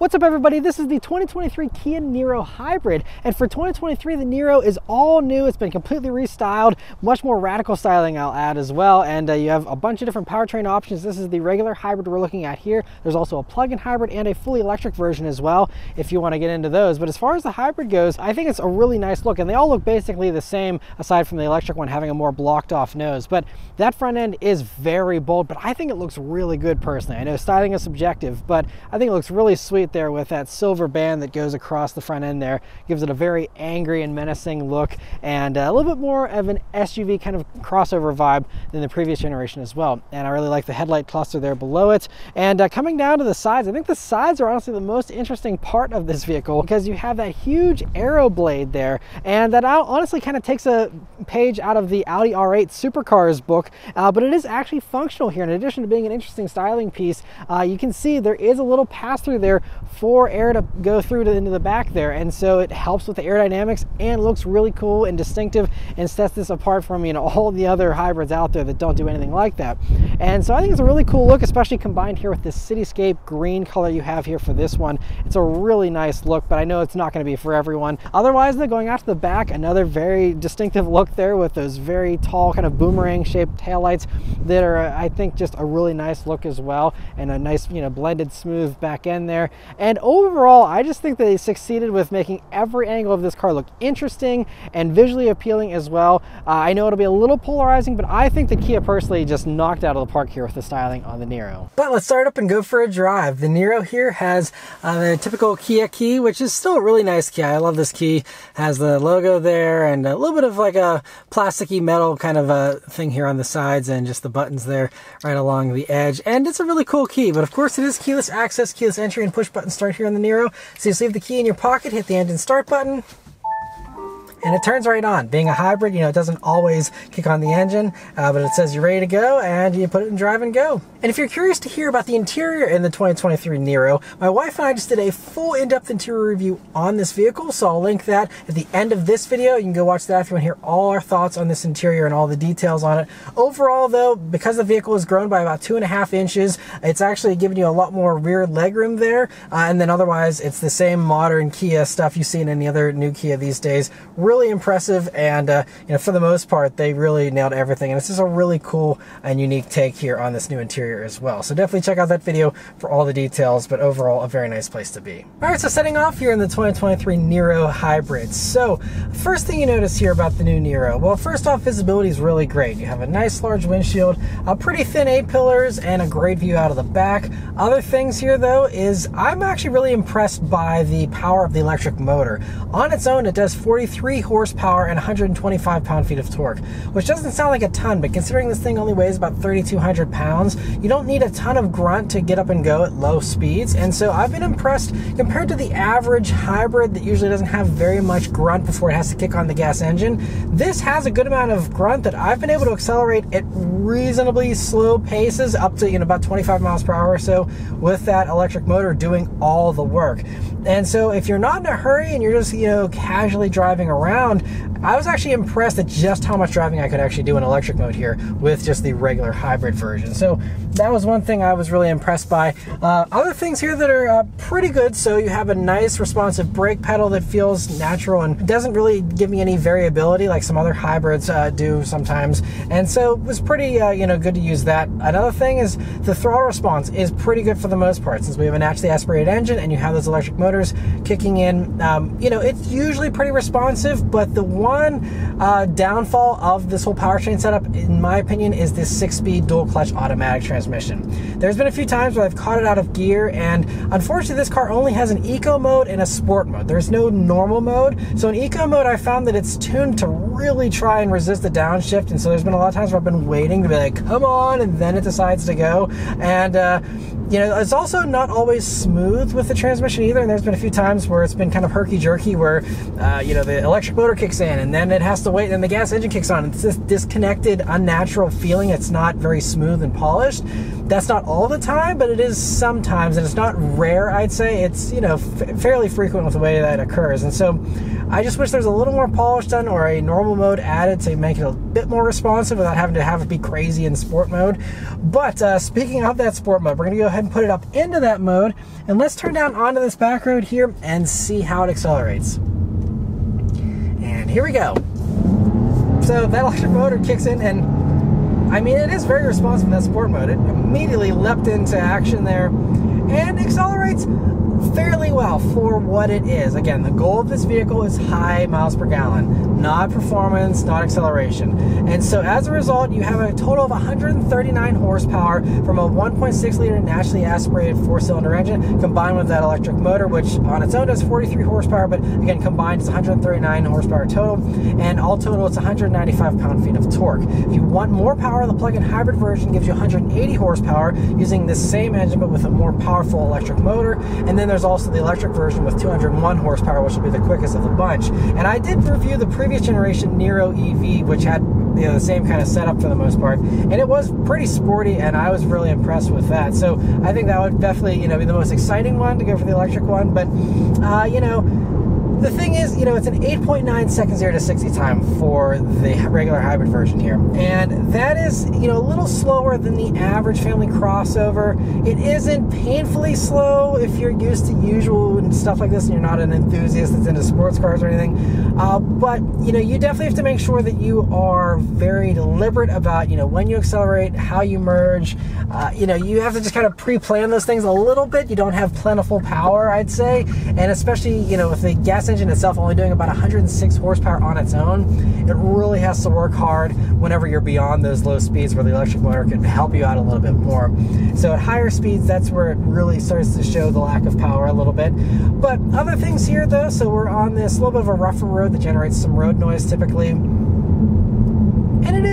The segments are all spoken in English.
What's up everybody? This is the 2023 Kia Niro Hybrid and for 2023 the Niro is all new. It's been completely restyled, much more radical styling I'll add as well and uh, you have a bunch of different powertrain options. This is the regular hybrid we're looking at here. There's also a plug-in hybrid and a fully electric version as well if you want to get into those. But as far as the hybrid goes, I think it's a really nice look and they all look basically the same aside from the electric one having a more blocked off nose. But that front end is very bold, but I think it looks really good personally. I know styling is subjective, but I think it looks really sweet there with that silver band that goes across the front end there. Gives it a very angry and menacing look and a little bit more of an SUV kind of crossover vibe than the previous generation as well. And I really like the headlight cluster there below it. And uh, coming down to the sides, I think the sides are honestly the most interesting part of this vehicle because you have that huge aero blade there. And that honestly kind of takes a page out of the Audi R8 supercars book, uh, but it is actually functional here. In addition to being an interesting styling piece, uh, you can see there is a little pass through there for air to go through to into the back there. And so it helps with the aerodynamics and looks really cool and distinctive and sets this apart from you know all the other hybrids out there that don't do anything like that. And so I think it's a really cool look, especially combined here with this cityscape green color you have here for this one. It's a really nice look, but I know it's not going to be for everyone. Otherwise, though, going out to the back, another very distinctive look there with those very tall kind of boomerang shaped taillights that are, uh, I think, just a really nice look as well and a nice, you know, blended smooth back end there. And overall, I just think they succeeded with making every angle of this car look interesting and visually appealing as well. Uh, I know it'll be a little polarizing, but I think the Kia personally just knocked out of the park here with the styling on the Niro. But let's start up and go for a drive. The Niro here has uh, the typical Kia key, which is still a really nice key. I love this key. Has the logo there and a little bit of like a plasticky metal kind of a thing here on the sides and just the buttons there right along the edge. And it's a really cool key, but of course it is keyless access, keyless entry, and push button start here on the Niro. So just leave the key in your pocket, hit the engine start button, and it turns right on. Being a hybrid, you know, it doesn't always kick on the engine, uh, but it says you're ready to go and you put it in drive and go. And if you're curious to hear about the interior in the 2023 Niro, my wife and I just did a full in-depth interior review on this vehicle, so I'll link that at the end of this video. You can go watch that if you want to hear all our thoughts on this interior and all the details on it. Overall though, because the vehicle has grown by about two and a half inches, it's actually giving you a lot more rear legroom there, uh, and then otherwise it's the same modern Kia stuff you see in any other new Kia these days really impressive, and uh, you know, for the most part, they really nailed everything. And this is a really cool and unique take here on this new interior as well. So definitely check out that video for all the details, but overall, a very nice place to be. All right, so setting off here in the 2023 Niro Hybrid. So first thing you notice here about the new Niro, well, first off, visibility is really great. You have a nice large windshield, a pretty thin A-pillars, and a great view out of the back. Other things here, though, is I'm actually really impressed by the power of the electric motor. On its own, it does 43 horsepower and 125 pound-feet of torque, which doesn't sound like a ton, but considering this thing only weighs about 3,200 pounds, you don't need a ton of grunt to get up and go at low speeds. And so I've been impressed compared to the average hybrid that usually doesn't have very much grunt before it has to kick on the gas engine. This has a good amount of grunt that I've been able to accelerate at reasonably slow paces up to you know about 25 miles per hour or so with that electric motor doing all the work. And so if you're not in a hurry and you're just, you know, casually driving around, I was actually impressed at just how much driving I could actually do in electric mode here with just the regular hybrid version. So that was one thing I was really impressed by. Uh, other things here that are uh, pretty good. So you have a nice responsive brake pedal that feels natural and doesn't really give me any variability like some other hybrids uh, do sometimes. And so it was pretty, uh, you know, good to use that. Another thing is the throttle response is pretty good for the most part since we have a naturally aspirated engine and you have those electric motors kicking in. Um, you know, it's usually pretty responsive, but the one uh, downfall of this whole powertrain setup, in my opinion, is this six-speed dual clutch automatic transmission. There's been a few times where I've caught it out of gear, and unfortunately, this car only has an eco mode and a sport mode. There's no normal mode. So in eco mode, I found that it's tuned to really try and resist the downshift, and so there's been a lot of times where I've been waiting to be like, come on, and then it decides to go. And uh, you know, it's also not always smooth with the transmission either. And there's been a few times where it's been kind of herky jerky, where uh, you know the electric motor kicks in and then it has to wait, and the gas engine kicks on. It's this disconnected, unnatural feeling. It's not very smooth and polished. That's not all the time, but it is sometimes, and it's not rare, I'd say. It's, you know, fairly frequent with the way that occurs. And so I just wish there's a little more polish done or a normal mode added to make it a bit more responsive without having to have it be crazy in sport mode. But uh, speaking of that sport mode, we're going to go ahead and put it up into that mode. And let's turn down onto this back road here and see how it accelerates. And here we go. So that electric motor kicks in and I mean, it is very responsive in that sport mode. It immediately leapt into action there and accelerates fairly well for what it is. Again, the goal of this vehicle is high miles per gallon, not performance, not acceleration. And so as a result, you have a total of 139 horsepower from a 1.6 liter naturally aspirated four cylinder engine combined with that electric motor, which on its own does 43 horsepower, but again, combined it's 139 horsepower total. And all total, it's 195 pound feet of torque. If you want more power, the plug in hybrid version gives you 180 horsepower using the same engine, but with a more powerful electric motor. And then there's also the electric version with 201 horsepower, which will be the quickest of the bunch. And I did review the previous generation Niro EV, which had you know the same kind of setup for the most part, and it was pretty sporty, and I was really impressed with that. So I think that would definitely you know be the most exciting one to go for the electric one. But uh, you know the thing is, you know, it's an 8.9 second 0 to 60 time for the regular hybrid version here. And that is, you know, a little slower than the average family crossover. It isn't painfully slow if you're used to usual and stuff like this and you're not an enthusiast that's into sports cars or anything. Uh, but, you know, you definitely have to make sure that you are very deliberate about, you know, when you accelerate, how you merge. Uh, you know, you have to just kind of pre plan those things a little bit. You don't have plentiful power, I'd say. And especially, you know, with the gas engine itself only doing about 106 horsepower on its own, it really has to work hard whenever you're beyond those low speeds where the electric motor can help you out a little bit more. So at higher speeds, that's where it really starts to show the lack of power a little bit. But other things here though, so we're on this little bit of a rougher road that generates some road noise typically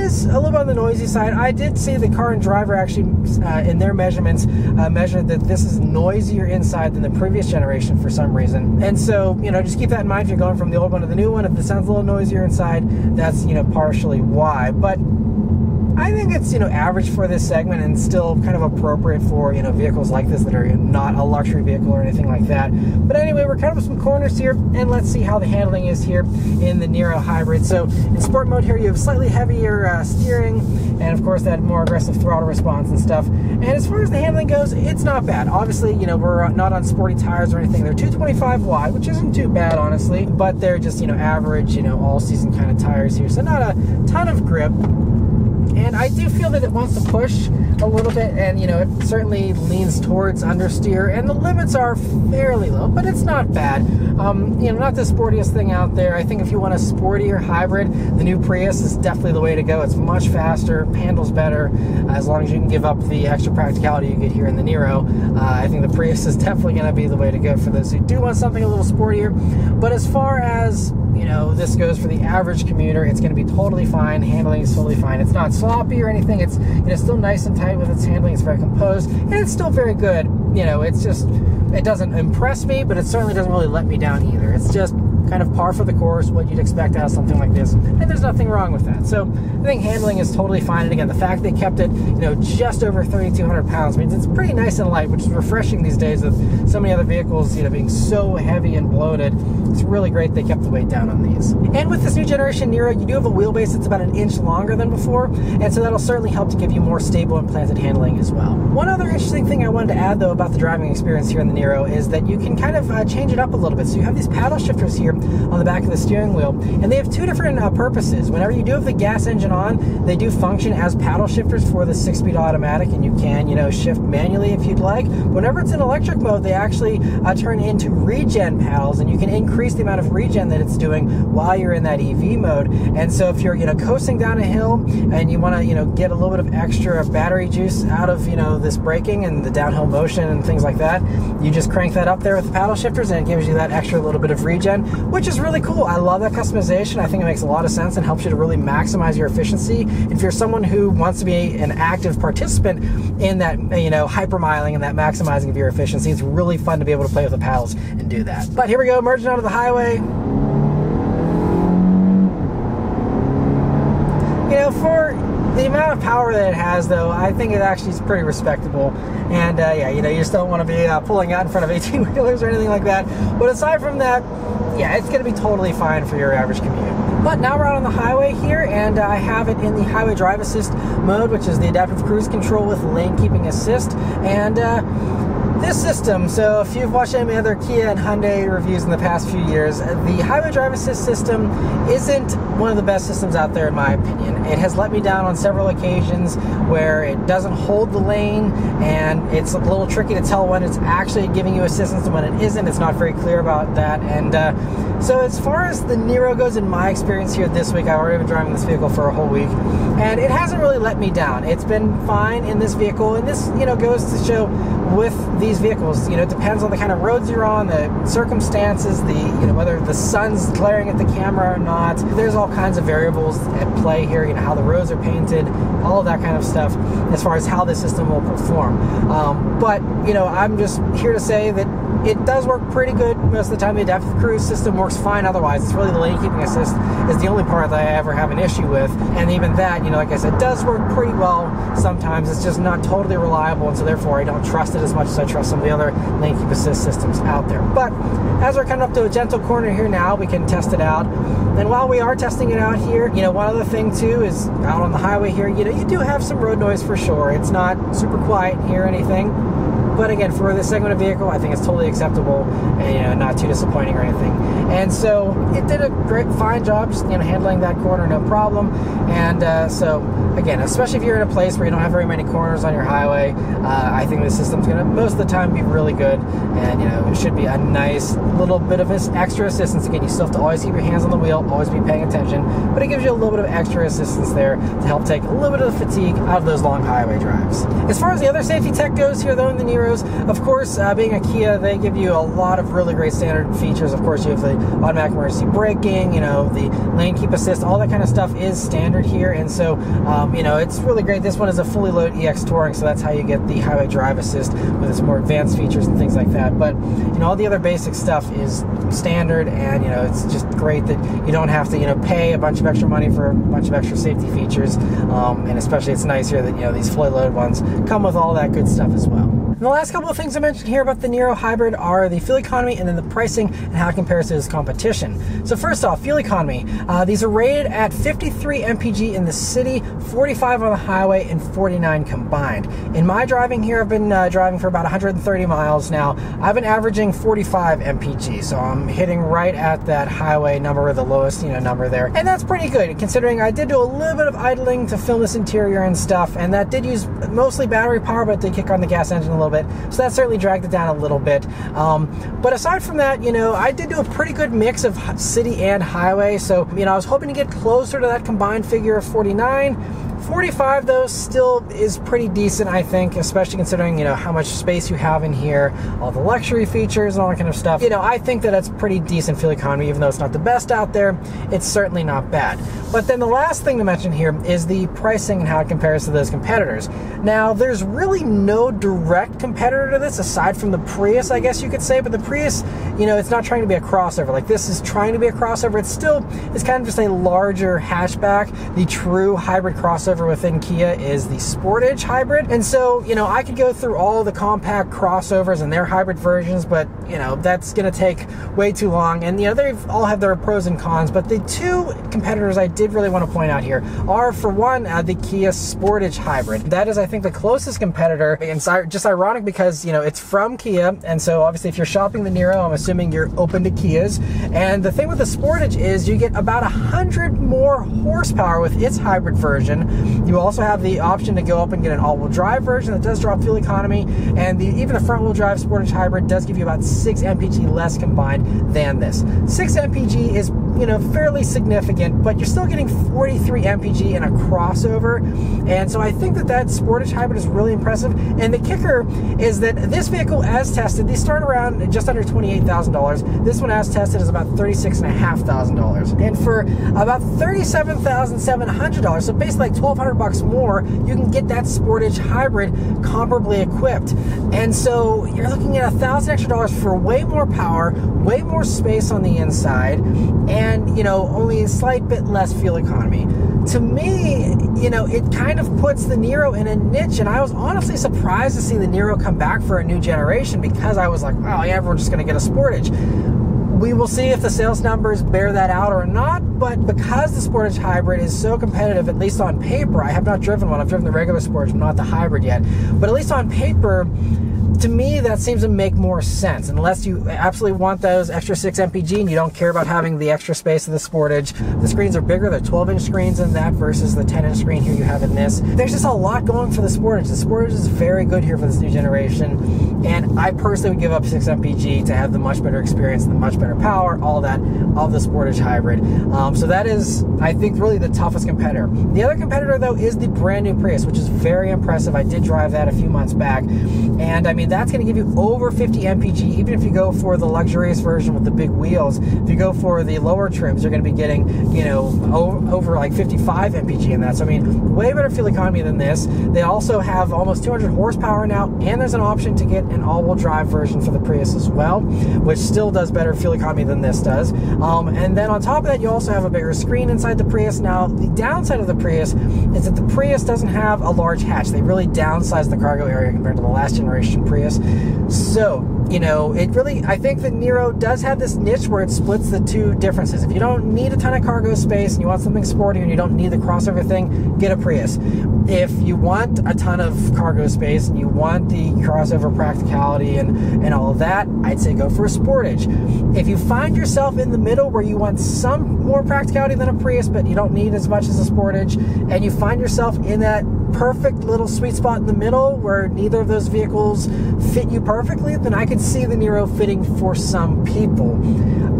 is a little bit on the noisy side. I did see the car and driver actually, uh, in their measurements, uh, measured that this is noisier inside than the previous generation for some reason. And so, you know, just keep that in mind if you're going from the old one to the new one. If it sounds a little noisier inside, that's, you know, partially why. But I think it's you know average for this segment and still kind of appropriate for you know vehicles like this that are not a luxury vehicle or anything like that. But anyway, we're kind of some corners here, and let's see how the handling is here in the Niro Hybrid. So in sport mode here, you have slightly heavier uh, steering, and of course that more aggressive throttle response and stuff. And as far as the handling goes, it's not bad. Obviously, you know we're not on sporty tires or anything. They're 225 wide, which isn't too bad honestly, but they're just you know average, you know all season kind of tires here, so not a ton of grip and I do feel that it wants to push a little bit, and you know, it certainly leans towards understeer, and the limits are fairly low, but it's not bad. Um, you know, not the sportiest thing out there. I think if you want a sportier hybrid, the new Prius is definitely the way to go. It's much faster, handles better, as long as you can give up the extra practicality you get here in the Niro. Uh, I think the Prius is definitely going to be the way to go for those who do want something a little sportier. But as far as you know, this goes for the average commuter. It's going to be totally fine. Handling is totally fine. It's not sloppy or anything. It's you know still nice and tight with its handling. It's very composed, and it's still very good. You know, it's just it doesn't impress me, but it certainly doesn't really let me down either. It's just kind of par for the course, what you'd expect out of something like this. And there's nothing wrong with that. So I think handling is totally fine. And again, the fact they kept it, you know, just over 3,200 pounds means it's pretty nice and light, which is refreshing these days with so many other vehicles, you know, being so heavy and bloated. It's really great they kept the weight down on these. And with this new generation Niro, you do have a wheelbase that's about an inch longer than before. And so that'll certainly help to give you more stable and planted handling as well. One other interesting thing I wanted to add though about the driving experience here in the Niro is that you can kind of uh, change it up a little bit. So you have these paddle shifters here on the back of the steering wheel, and they have two different uh, purposes. Whenever you do have the gas engine on, they do function as paddle shifters for the six-speed automatic, and you can, you know, shift manually if you'd like. Whenever it's in electric mode, they actually uh, turn into regen paddles, and you can increase the amount of regen that it's doing while you're in that EV mode. And so if you're, you know, coasting down a hill and you want to, you know, get a little bit of extra battery juice out of, you know, this braking and the downhill motion and things like that, you just crank that up there with the paddle shifters, and it gives you that extra little bit of regen, which is really cool. I love that customization. I think it makes a lot of sense and helps you to really maximize your efficiency. If you're someone who wants to be an active participant in that, you know, hypermiling and that maximizing of your efficiency, it's really fun to be able to play with the paddles and do that. But here we go, merging onto the highway. You know, for The amount of power that it has, though, I think it actually is pretty respectable. And uh, yeah, you know, you just don't want to be uh, pulling out in front of 18 wheelers or anything like that. But aside from that, yeah, it's going to be totally fine for your average commute. But now we're out on the highway here, and I have it in the highway drive assist mode, which is the adaptive cruise control with lane keeping assist. And uh, this system, so if you've watched any other Kia and Hyundai reviews in the past few years, the highway drive assist system isn't one of the best systems out there in my opinion. It has let me down on several occasions where it doesn't hold the lane and it's a little tricky to tell when it's actually giving you assistance and when it isn't. It's not very clear about that. And uh, so as far as the Niro goes in my experience here this week, I've already been driving this vehicle for a whole week and it hasn't really let me down. It's been fine in this vehicle and this, you know, goes to show with these vehicles. You know, it depends on the kind of roads you're on, the circumstances, the you know whether the sun's glaring at the camera or not. There's all kinds of variables at play here. You know how the roads are painted, all of that kind of stuff, as far as how the system will perform. Um, but you know, I'm just here to say that it does work pretty good most of the time. The adaptive cruise system works fine otherwise. It's really the lane keeping assist is the only part that I ever have an issue with. And even that, you know, like I said, does work pretty well sometimes. It's just not totally reliable, and so therefore I don't trust it as much as I trust some of the other lane keep assist systems out there. But as we're coming up to a gentle corner here now, we can test it out. And while we are testing it out here, you know, one other thing too is out on the highway here, you know, you do have some road noise for sure. It's not super quiet here or anything but again, for this segment of vehicle, I think it's totally acceptable and you know, not too disappointing or anything. And so it did a great, fine job, just you know, handling that corner, no problem. And uh, so again, especially if you're in a place where you don't have very many corners on your highway, uh, I think the system's going to most of the time be really good, and you know, it should be a nice little bit of extra assistance. Again, you still have to always keep your hands on the wheel, always be paying attention, but it gives you a little bit of extra assistance there to help take a little bit of the fatigue out of those long highway drives. As far as the other safety tech goes here, though, in the Niro of course, uh, being a Kia, they give you a lot of really great standard features. Of course, you have the automatic emergency braking, you know, the lane keep assist, all that kind of stuff is standard here. And so, um, you know, it's really great. This one is a fully loaded SX Touring, so that's how you get the highway drive assist with its more advanced features and things like that. But, you know, all the other basic stuff is standard, and, you know, it's just great that you don't have to, you know, pay a bunch of extra money for a bunch of extra safety features. Um, and especially, it's nice here that, you know, these fully loaded ones come with all that good stuff as well. Last couple of things I mentioned here about the Niro Hybrid are the fuel economy and then the pricing and how it compares to its competition. So first off, fuel economy. Uh, these are rated at 53 mpg in the city, 45 on the highway, and 49 combined. In my driving here, I've been uh, driving for about 130 miles now. I've been averaging 45 mpg, so I'm hitting right at that highway number, or the lowest you know number there, and that's pretty good considering I did do a little bit of idling to film this interior and stuff, and that did use mostly battery power, but did kick on the gas engine a little bit. So that certainly dragged it down a little bit. Um, but aside from that, you know, I did do a pretty good mix of city and highway. So, you know, I was hoping to get closer to that combined figure of 49. 45 though still is pretty decent I think especially considering you know how much space you have in here all the luxury features and all that kind of stuff. You know I think that that's pretty decent fuel economy even though it's not the best out there it's certainly not bad. But then the last thing to mention here is the pricing and how it compares to those competitors. Now there's really no direct competitor to this aside from the Prius I guess you could say but the Prius you know it's not trying to be a crossover. Like this is trying to be a crossover. It's still it's kind of just a larger hatchback the true hybrid crossover crossover within Kia is the Sportage hybrid. And so, you know, I could go through all the compact crossovers and their hybrid versions, but, you know, that's going to take way too long. And, you know, they all have their pros and cons, but the two competitors I did really want to point out here are, for one, uh, the Kia Sportage hybrid. That is, I think, the closest competitor. And just ironic because, you know, it's from Kia. And so, obviously, if you're shopping the Niro, I'm assuming you're open to Kias. And the thing with the Sportage is you get about 100 more horsepower with its hybrid version you also have the option to go up and get an all-wheel drive version that does drop fuel economy, and the, even the front-wheel drive Sportage Hybrid does give you about 6 mpg less combined than this. 6 mpg is you know, fairly significant, but you're still getting 43 mpg in a crossover. And so I think that that Sportage Hybrid is really impressive. And the kicker is that this vehicle, as tested, they start around just under $28,000. This one, as tested, is about $36,500. And for about $37,700, so basically like 1200 bucks more, you can get that Sportage hybrid comparably equipped. And so you're looking at a thousand extra dollars for way more power, way more space on the inside, and you know, only a slight bit less fuel economy. To me, you know, it kind of puts the Niro in a niche, and I was honestly surprised to see the Niro come back for a new generation because I was like, oh yeah, we're just gonna get a Sportage we will see if the sales numbers bear that out or not. But because the Sportage Hybrid is so competitive, at least on paper, I have not driven one. I've driven the regular Sportage, not the hybrid yet. But at least on paper, to me, that seems to make more sense. Unless you absolutely want those extra 6 MPG and you don't care about having the extra space of the Sportage. The screens are bigger. They're 12 inch screens in that versus the 10 inch screen here you have in this. There's just a lot going for the Sportage. The Sportage is very good here for this new generation. And I personally would give up 6 MPG to have the much better experience, and the much better power, all that of the Sportage Hybrid. Um, so that is, I think, really the toughest competitor. The other competitor, though, is the brand new Prius, which is very impressive. I did drive that a few months back. And I mean, that's going to give you over 50 mpg even if you go for the luxurious version with the big wheels if you go for the lower trims you're going to be getting you know over like 55 mpg in that so i mean way better fuel economy than this they also have almost 200 horsepower now and there's an option to get an all-wheel drive version for the prius as well which still does better fuel economy than this does. Um, and then on top of that you also have a bigger screen inside the prius. Now the downside of the prius is that the prius doesn't have a large hatch. They really downsized the cargo area compared to the last generation prius. So, you know, it really, I think that Niro does have this niche where it splits the two differences. If you don't need a ton of cargo space and you want something sporty and you don't need the crossover thing, get a Prius. If you want a ton of cargo space and you want the crossover practicality and, and all of that, I'd say go for a Sportage. If you find yourself in the middle where you want some more practicality than a Prius, but you don't need as much as a Sportage, and you find yourself in that perfect little sweet spot in the middle where neither of those vehicles fit you perfectly, then I could see the Niro fitting for some people.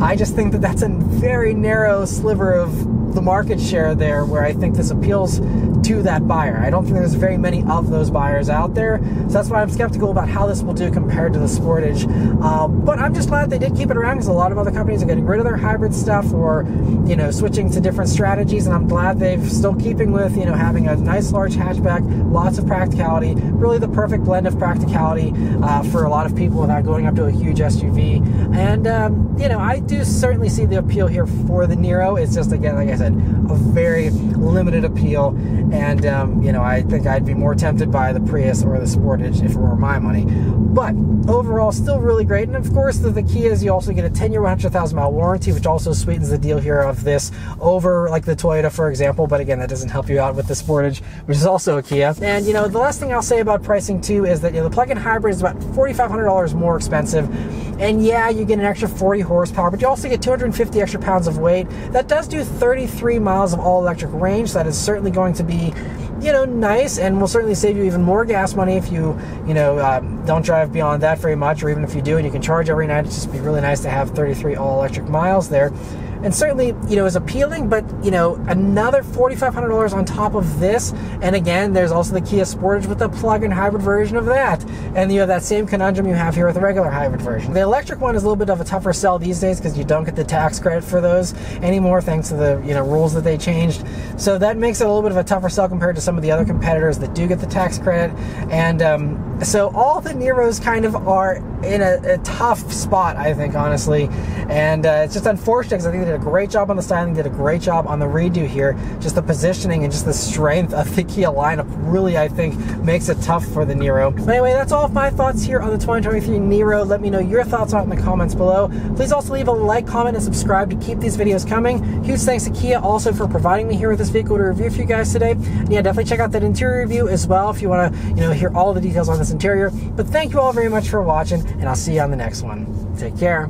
I just think that that's a very narrow sliver of the market share there where I think this appeals to that buyer. I don't think there's very many of those buyers out there. So that's why I'm skeptical about how this will do compared to the Sportage. Uh, but I'm just glad they did keep it around because a lot of other companies are getting rid of their hybrid stuff or, you know, switching to different strategies. And I'm glad they've still keeping with, you know, having a nice large hatchback, lots of practicality, really the perfect blend of practicality uh, for a lot of people without going up to a huge SUV. And, um, you know, I do certainly see the appeal here for the Niro. It's just, again, like I said, a very limited appeal. And, um, you know, I think I'd be more tempted by the Prius or the Sportage if it were my money. But overall, still really great. And of course, the, the key is you also get a 10 year, 100,000 mile warranty, which also sweetens the deal here of this over like the Toyota, for example. But again, that doesn't help you out with the Sportage, which is also a Kia. And, you know, the last thing I'll say about pricing too is that, you know, the plug in hybrid is about $4,500 more expensive. And yeah, you get an extra 40 horsepower, but you also get 250 extra pounds of weight. That does do 33 miles of all electric range. So that is certainly going to be, you know, nice and will certainly save you even more gas money if you, you know, uh, don't drive beyond that very much, or even if you do and you can charge every night. It's just be really nice to have 33 all electric miles there and certainly you know is appealing but you know another $4500 on top of this. And again there's also the kia sportage with the plug-in hybrid version of that. And you have that same conundrum you have here with the regular hybrid version. The electric one is a little bit of a tougher sell these days because you don't get the tax credit for those anymore thanks to the you know rules that they changed. So that makes it a little bit of a tougher sell compared to some of the other competitors that do get the tax credit. And um, so all the Niros kind of are in a, a tough spot I think honestly and uh, it's just unfortunate because I think they did a great job on the styling, did a great job on the redo here. Just the positioning and just the strength of the Kia lineup really, I think, makes it tough for the Niro. But anyway, that's all of my thoughts here on the 2023 Niro. Let me know your thoughts on it in the comments below. Please also leave a like, comment, and subscribe to keep these videos coming. Huge thanks to Kia also for providing me here with this vehicle to review for you guys today. And yeah, definitely check out that interior review as well if you want to, you know, hear all the details on this interior. But thank you all very much for watching, and I'll see you on the next one. Take care.